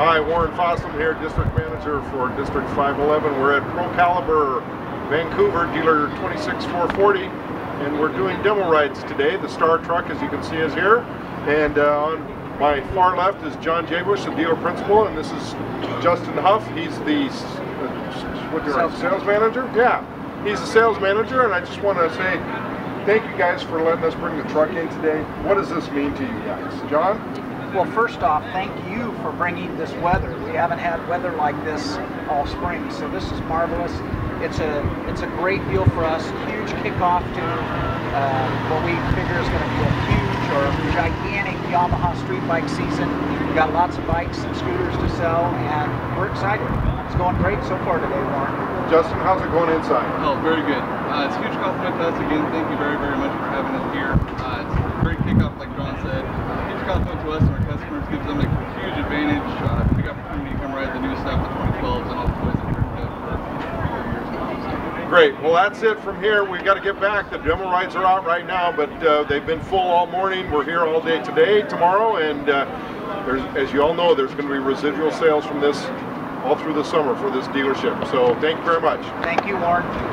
Hi, Warren Fossum here, District Manager for District 511. We're at Pro Caliber Vancouver, dealer 26440, and we're doing demo rides today. The Star truck, as you can see, is here. And uh, on my far left is John Jabush, the dealer principal, and this is Justin Huff. He's the uh, what do you Sales sales manager? Yeah, he's the sales manager, and I just want to say thank you guys for letting us bring the truck in today. What does this mean to you guys? John? Well, first off, thank you for bringing this weather. We haven't had weather like this all spring, so this is marvelous. It's a it's a great deal for us. Huge kickoff to uh, what we figure is going to be a huge or gigantic Yamaha street bike season. We've got lots of bikes and scooters to sell, and we're excited. It's going great so far today, Warren. Justin, how's it going inside? Oh, very good. Uh, it's a huge compliment to us again. Thank you very, very much for having us here. Uh, it's a great kickoff, like John said. Huge compliment to us and our customers. Gives them a huge advantage. Uh, big opportunity to come ride the new stuff, the 2012s, and all the toys that we're doing for four years now. So. Great. Well, that's it from here. We've got to get back. The demo rides are out right now, but uh, they've been full all morning. We're here all day today, tomorrow, and uh, there's, as you all know, there's going to be residual sales from this all through the summer for this dealership. So thank you very much. Thank you, Warren.